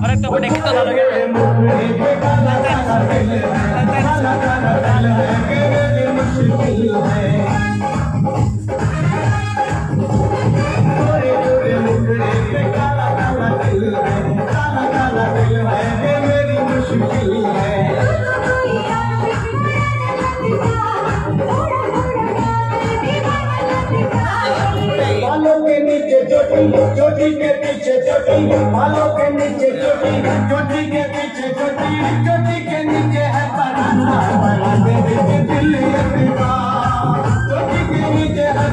फ़र्क तो पड़े कितना लगे के नीचे चोटी चोटी के पीछे चोटी, बालों के नीचे चोटी चोटी के पीछे चोटी चोटी के नीचे है बनाना बना दे बात। चोटी के नीचे है